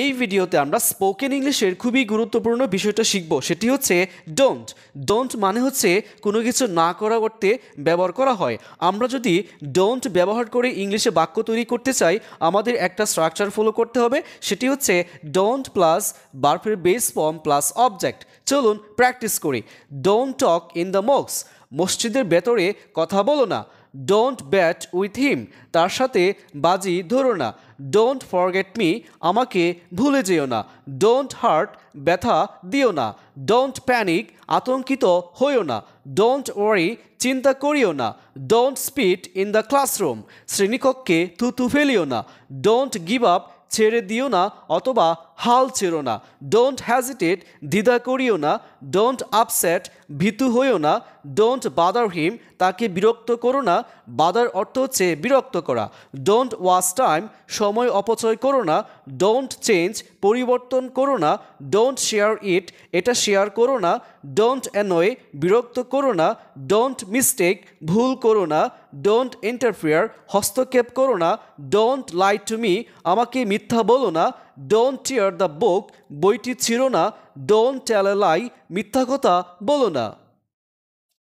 এই ভিডিওতে আমরা স্পোকেন ইংলিশের খুবই গুরুত্বপূর্ণ বিষয়টা শিখব। সেটি হচ্ছে ডোন্ট ডোন্ট মানে হচ্ছে কোনো কিছু না করা করতে ব্যবহার করা হয়। আমরা যদি ডোন্ট ব্যবহার করে ইংলিশে বাক্য তৈরি করতে চাই, আমাদের একটা স্ট্রাকচার ফলো করতে হবে। সেটি হচ্ছে ডোন্ট প্লাস বার্ফের বেস ফর্ম প্লাস অবজেক্ট চলুন প্র্যাকটিস করি। ডোন্ট টক ইন দ্য মক্স মসজিদের ভেতরে কথা বলো না। ডোন্ট ব্যাট উইথ হিম তার সাথে বাজি ধরো না। ডোন্ট ফরগেট মি আমাকে ভুলে যেও না। ডোন্ট হার্ট ব্যথা দিও না। ডোন্ট প্যানিক আতঙ্কিত হইও না। ডোন্ট ওয়ারি চিন্তা করিও না। Don't spit in the classroom শ্রেণীকক্ষে থুতু ফেলিও না। ডোন্ট গিভ আপ ছেড়ে দিও না। অথবা হাল ছেড়ো না ডোন্ট হ্যাজিটেট দ্বিধা করিও না ডোন্ট আপসেট ভীতু হইও না ডোন্ট বাদার হিম তাকে বিরক্ত করো না বাদার অর্থ হচ্ছে বিরক্ত করা ডোন্ট ওয়াস টাইম সময় অপচয় করো না ডোন্ট চেঞ্জ পরিবর্তন করো না ডোন্ট শেয়ার ইট এটা শেয়ার করো না ডোন্ট অ্যানয় বিরক্ত করো না ডোন্ট মিস্টেক ভুল করো না ডোন্ট ইন্টারফেয়ার হস্তক্ষেপ করো না ডোন্ট লাই টু মি আমাকে মিথ্যা বলো না ডোন্ট টিয়ার দ্য বুক বইটি ছিল না ডোন্ট টেল এ লাই মিথ্যা কথা বলো না।